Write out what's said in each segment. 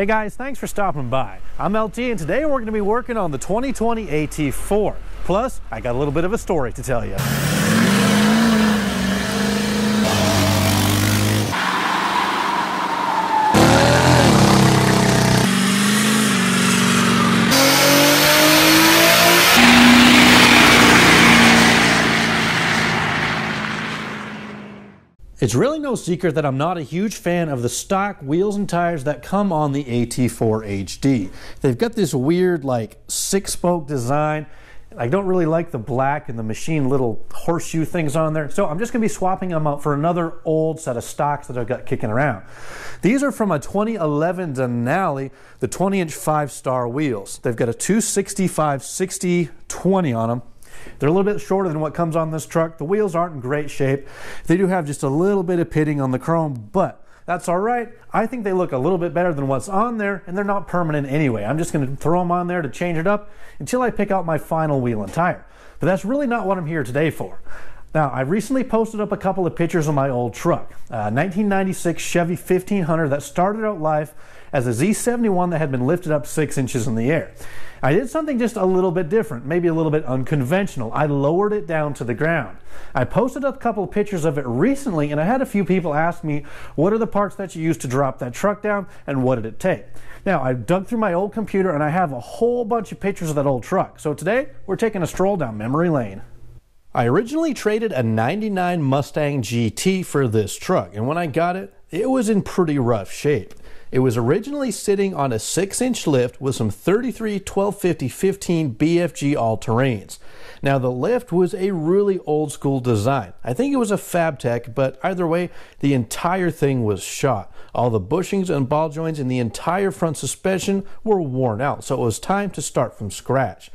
Hey guys, thanks for stopping by. I'm LT and today we're going to be working on the 2020 AT4. Plus, I got a little bit of a story to tell you. It's really no secret that I'm not a huge fan of the stock wheels and tires that come on the AT4 HD. They've got this weird like six spoke design. I don't really like the black and the machine little horseshoe things on there. So I'm just going to be swapping them out for another old set of stocks that I've got kicking around. These are from a 2011 Denali, the 20 inch five star wheels. They've got a 265 60 20 on them. They're a little bit shorter than what comes on this truck. The wheels aren't in great shape. They do have just a little bit of pitting on the chrome, but that's all right. I think they look a little bit better than what's on there, and they're not permanent anyway. I'm just going to throw them on there to change it up until I pick out my final wheel and tire. But that's really not what I'm here today for. Now, I recently posted up a couple of pictures of my old truck, uh, a 1996 Chevy 1500 that started out life as a Z71 that had been lifted up six inches in the air. I did something just a little bit different, maybe a little bit unconventional. I lowered it down to the ground. I posted up a couple of pictures of it recently, and I had a few people ask me, what are the parts that you used to drop that truck down, and what did it take? Now, I've dug through my old computer, and I have a whole bunch of pictures of that old truck. So today, we're taking a stroll down memory lane. I originally traded a 99 Mustang GT for this truck, and when I got it, it was in pretty rough shape. It was originally sitting on a 6 inch lift with some 33 1250 15 BFG all terrains. Now, the lift was a really old school design. I think it was a Fabtech, but either way, the entire thing was shot. All the bushings and ball joints in the entire front suspension were worn out, so it was time to start from scratch.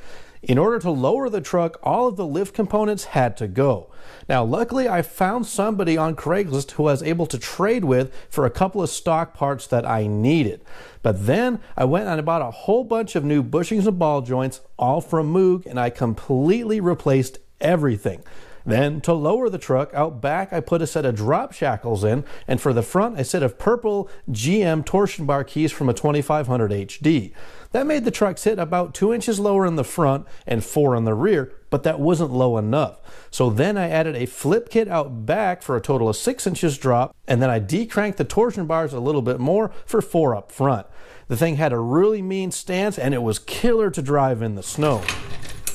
In order to lower the truck, all of the lift components had to go. Now, luckily, I found somebody on Craigslist who I was able to trade with for a couple of stock parts that I needed. But then I went and bought a whole bunch of new bushings and ball joints, all from Moog, and I completely replaced everything. Then, to lower the truck out back, I put a set of drop shackles in, and for the front, a set of purple GM torsion bar keys from a 2500 HD. That made the trucks hit about two inches lower in the front and four in the rear, but that wasn't low enough. So then I added a flip kit out back for a total of six inches drop, and then I decranked the torsion bars a little bit more for four up front. The thing had a really mean stance and it was killer to drive in the snow.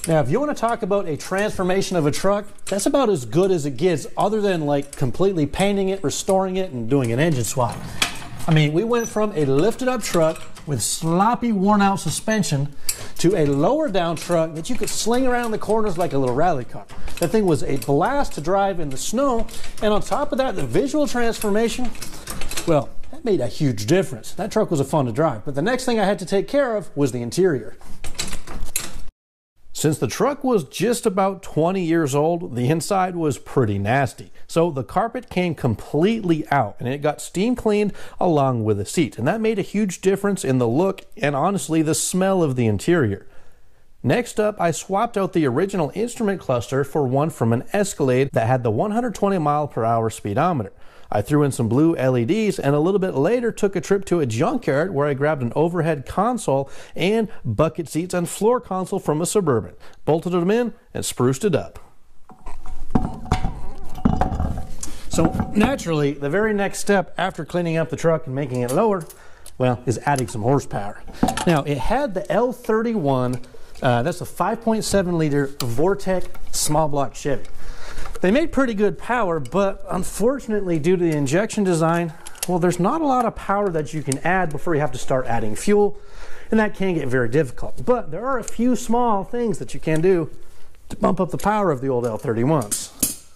Now, if you want to talk about a transformation of a truck, that's about as good as it gets, other than like completely painting it, restoring it, and doing an engine swap. I mean, we went from a lifted up truck with sloppy, worn out suspension to a lower down truck that you could sling around the corners like a little rally car. That thing was a blast to drive in the snow, and on top of that, the visual transformation, well, that made a huge difference. That truck was a fun to drive, but the next thing I had to take care of was the interior. Since the truck was just about 20 years old, the inside was pretty nasty. So the carpet came completely out and it got steam cleaned along with the seat. And that made a huge difference in the look and honestly the smell of the interior. Next up, I swapped out the original instrument cluster for one from an Escalade that had the 120 mile per hour speedometer. I threw in some blue LEDs and a little bit later took a trip to a junkyard where I grabbed an overhead console and bucket seats and floor console from a Suburban, bolted them in, and spruced it up. So naturally, the very next step after cleaning up the truck and making it lower, well, is adding some horsepower. Now, it had the L31, uh, that's a 5.7 liter Vortec small block Chevy. They made pretty good power, but unfortunately, due to the injection design, well, there's not a lot of power that you can add before you have to start adding fuel, and that can get very difficult. But there are a few small things that you can do to bump up the power of the old L31s.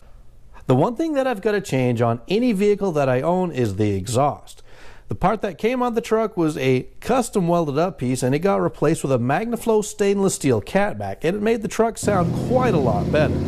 The one thing that I've got to change on any vehicle that I own is the exhaust. The part that came on the truck was a custom welded up piece and it got replaced with a Magnaflow stainless steel catback and it made the truck sound quite a lot better.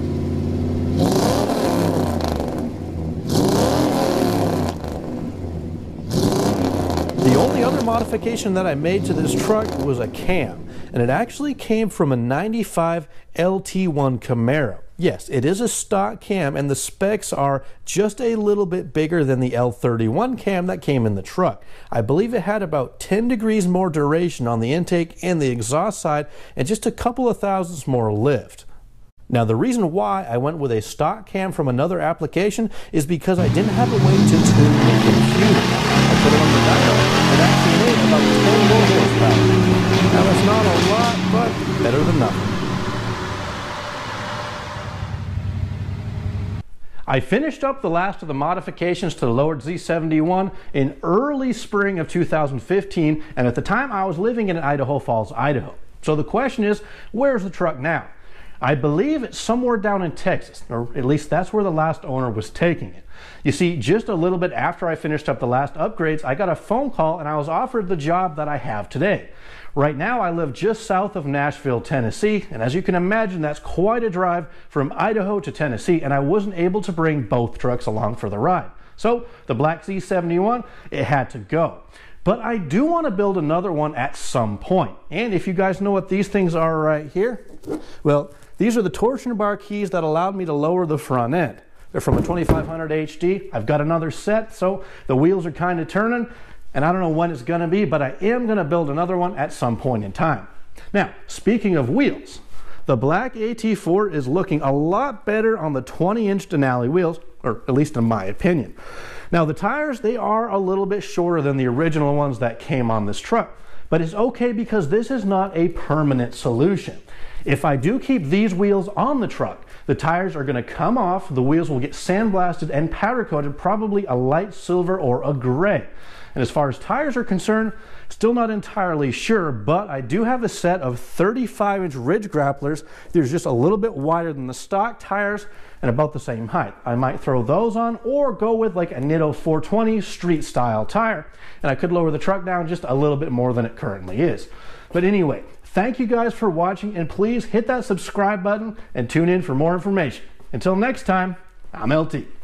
The only other modification that I made to this truck was a cam, and it actually came from a 95 LT1 Camaro. yes, it is a stock cam, and the specs are just a little bit bigger than the L31 cam that came in the truck. I believe it had about 10 degrees more duration on the intake and the exhaust side, and just a couple of thousandths more lift. Now, the reason why I went with a stock cam from another application is because I didn't have a way to tune computer. I put it on the dial, about 10 more horsepower. Now, that's not a lot, but better than nothing. I finished up the last of the modifications to the lowered Z71 in early spring of 2015, and at the time I was living in Idaho Falls, Idaho. So the question is, where's the truck now? I believe it's somewhere down in Texas, or at least that's where the last owner was taking it. You see, just a little bit after I finished up the last upgrades, I got a phone call and I was offered the job that I have today. Right now, I live just south of Nashville, Tennessee, and as you can imagine, that's quite a drive from Idaho to Tennessee, and I wasn't able to bring both trucks along for the ride. So the Black Z71, it had to go. But I do want to build another one at some point. And if you guys know what these things are right here, well, these are the torsion bar keys that allowed me to lower the front end. They're from a 2500 HD. I've got another set, so the wheels are kind of turning and I don't know when it's going to be, but I am going to build another one at some point in time. Now, speaking of wheels, the black AT4 is looking a lot better on the 20-inch Denali wheels, or at least in my opinion. Now, the tires, they are a little bit shorter than the original ones that came on this truck, but it's okay because this is not a permanent solution. If I do keep these wheels on the truck, the tires are going to come off, the wheels will get sandblasted and powder coated, probably a light silver or a gray. And as far as tires are concerned, still not entirely sure, but I do have a set of 35 inch ridge grapplers. They're just a little bit wider than the stock tires and about the same height. I might throw those on or go with like a Nitto 420 street style tire. And I could lower the truck down just a little bit more than it currently is. But anyway, thank you guys for watching and please hit that subscribe button and tune in for more information. Until next time, I'm LT.